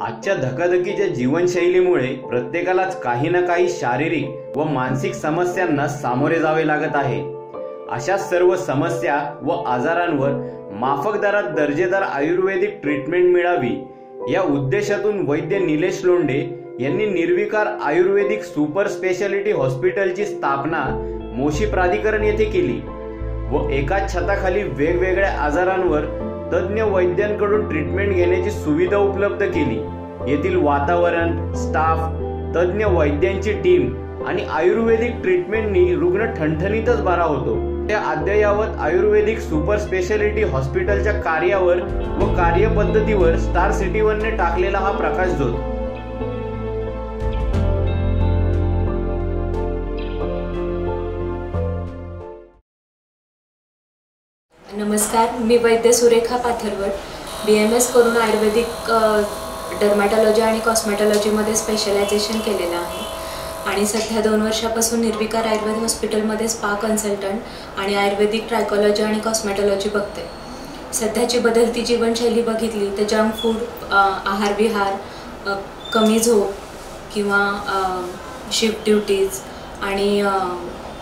आजच्या धकाधकीच्या जीवनशैलीमुळे प्रत्येकालाच काही ना काही शारीरिक व मानसिक समस्यांना सामोरे जावे लागत आहे. अशा सर्व समस्या व आजारांवर माफक दरात दर्जेदार आयुर्वेदिक ट्रीटमेंट मिळावी या उद्देशातून वैद्य निलेश लोंडे यांनी निर्विकार आयुर्वेदिक सुपर स्पेशालिटी हॉस्पिटलची स्थापना मोशी प्राधिकरण येथे केली व एकाच छताखाली वेगवेगळ्या आजारांवर तज्ज्ञ वैद्यांकडून ट्रीटमेंट घेण्याची सुविधा उपलब्ध केली. येथील वातावरण स्टाफ तज्ज्ञ वैद्यांची टीम आणि आयुर्वेदिक ट्रीटमेंटनी रुग्ण ठणठणीतच बरा होतो. त्या अद्ययावत आयुर्वेदिक सुपर स्पेशालिटी हॉस्पिटलच्या कार्यावर व कार्यपद्धतीवर स्टार सिटी वनने टाकलेला हा प्रकाश जोत. नमस्कार मी Vaidya Surekha Patharvat B M S करून आयुर्वेदिक डर्मॅटॉलॉजी आणि कॉस्मॅटॉलॉजीमध्ये स्पेशलायझेशन केलेलं आहे. आणि सध्या दोन वर्षापासून निर्विकार आयुर्वेद हॉस्पिटलमध्ये स्पा कन्सल्टंट आणि आयुर्वेदिक ट्रायकॉलॉजी आणि कॉस्मॅटॉलॉजी बघते. सध्याची बदलती जीवनशैली बघितली तर जंक फूड आहारविहार विहार कमी झोप किंवा शिफ्ट ड्युटीज आणि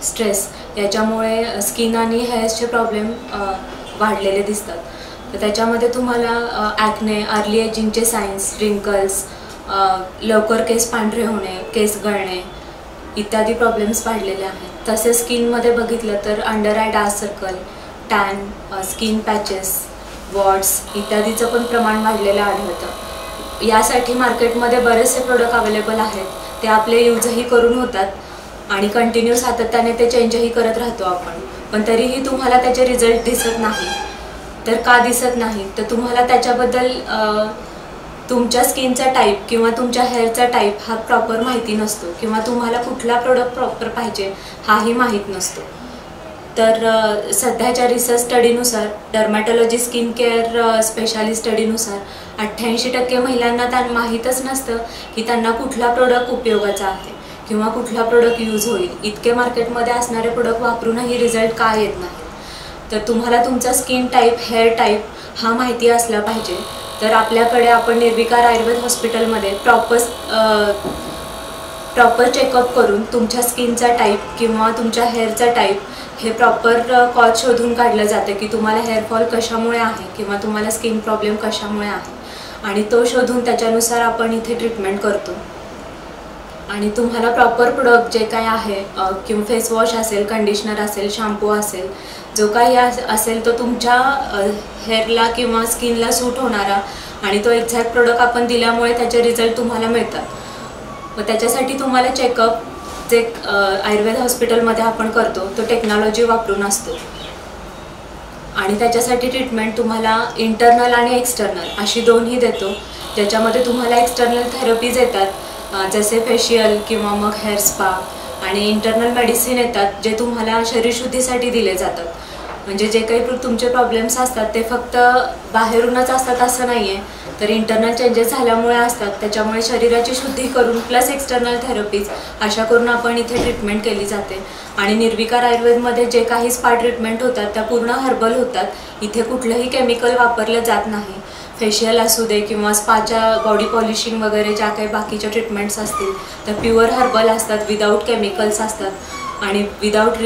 स्ट्रेस याच्यामुळे स्किन आणि हेअर्सचे प्रॉब्लेम वाढलेले दिसतात. तर त्याच्यामध्ये तुम्हाला ॲक्ने अर्ली एजिंगचे सायन्स रिंकल्स लवकर केस पांढरे होणे केस गळणे इत्यादी प्रॉब्लेम्स वाढलेले आहेत. तसेच स्किनमध्ये बघितलं तर under eye dark circle tan skin patches warts इत्यादीचं पण प्रमाण वाढलेलं आढळतं. यासाठी मार्केटमध्ये बरेचसे प्रोडक्ट अवेलेबल आहेत. ते आपले यूजही करून होतात. आणि कंटिन्यू सातत्याने ते चेंजही करत राहतो आपण. पण तरीही तुम्हाला त्याचे रिझल्ट दिसत नाही. तर का दिसत नाही? तर तुम्हाला त्याच्याबद्दल तुमच्या स्किनचा टाईप किंवा तुमच्या हेअरचा टाईप हा प्रॉपर माहिती नसतो किंवा तुम्हाला कुठला प्रोडक्ट प्रॉपर पाहिजे हाही माहीत नसतो. तर सध्याच्या रिसर्च स्टडीनुसार डर्मॅटॉलॉजी स्किन केअर स्पेशालिस्ट स्टडीनुसार अठ्ठ्याऐंशी टक्के महिलांना त्यांना माहीतच नसतं की त्यांना कुठला प्रोडक्ट उपयोगाचा आहे. किंवा कुठला प्रोडक्ट यूज होईल इतके मार्केटमध्ये असणारे प्रोडक्ट वापरूनही रिझल्ट का येत नाही तर तुम्हाला तुमचा स्किन टाईप हेअर टाईप हा माहिती असला पाहिजे. तर आपल्याकडे आपण निर्विकार आयुर्वेद हॉस्पिटलमध्ये प्रॉपर प्रॉपर चेकअप करून तुमच्या स्किनचा टाईप किंवा तुमच्या हेअरचा टाईप हे प्रॉपर कॉज शोधून काढलं जातं की तुम्हाला हेअरफॉल कशामुळे आहे किंवा तुम्हाला स्किन प्रॉब्लेम कशामुळे आहे. आणि तो शोधून त्याच्यानुसार आपण इथे ट्रीटमेंट करतो. आणि तुम्हाला प्रॉपर प्रोडक्ट जे काय आहे किंवा फेस वॉश असेल कंडिशनर असेल शॅम्पू असेल जो काही असेल तो तुमच्या हेअरला किंवा स्किनला सूट होणारा आणि तो एक्झॅक्ट प्रोडक्ट आपण दिल्यामुळे त्याचे रिझल्ट तुम्हाला मिळतात. मग त्याच्यासाठी तुम्हाला चेकअप जे आयुर्वेद हॉस्पिटलमध्ये आपण करतो तो टेक्नॉलॉजी वापरून असतो. आणि त्याच्यासाठी ट्रीटमेंट तुम्हाला इंटरनल आणि एक्सटर्नल अशी दोन्ही देतो. ज्याच्यामध्ये तुम्हाला एक्सटर्नल थेरपीज येतात. जसे फेशियल किंवा मग हेअर स्पा आणि इंटरनल मेडिसिन येतात जे तुम्हाला शरीरशुद्धीसाठी दिले जातात. म्हणजे जे काही तुमचे प्रॉब्लेम्स असतात ते फक्त बाहेरूनच असतात असं नाही आहे तर इंटरनल चेंजेस झाल्यामुळे असतात त्याच्यामुळे शरीराची शुद्धी करून प्लस एक्सटर्नल थेरपीज अशा करून आपण इथे ट्रीटमेंट केली जाते. आणि निर्विकार आयुर्वेदमध्ये जे काही स्पा ट्रीटमेंट होतात त्या पूर्ण हर्बल होतात. इथे कुठलंही केमिकल वापरलं जात नाही. फेशियल असू दे किंवा स्पाच्या बॉडी पॉलिशिंग वगैरे ज्या काही बाकीच्या ट्रीटमेंट्स असतील त्या प्युअर हर्बल असतात विदाऊट केमिकल्स असतात आणि विदाऊट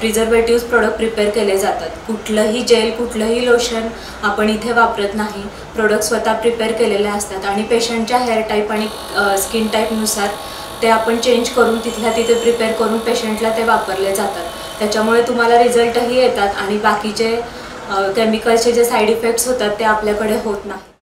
प्रिझर्वेटिव्ह प्रोडक्ट प्रिपेअर केले जातात. कुठलंही जेल कुठलंही लोशन आपण इथे वापरत नाही. प्रोडक्ट स्वतः प्रिपेअर केलेले असतात आणि पेशंटच्या हेअर टाईप आणि स्किन टाईपनुसार ते आपण चेंज करून तिथल्या तिथे प्रिपेअर करून पेशंटला ते वापरले जातात. त्याच्यामुळे तुम्हाला रिझल्टही येतात आणि बाकीचे केमिकलचे जे साईड इफेक्ट्स होतात ते आपल्याकडे होत नाही